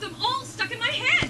got them all stuck in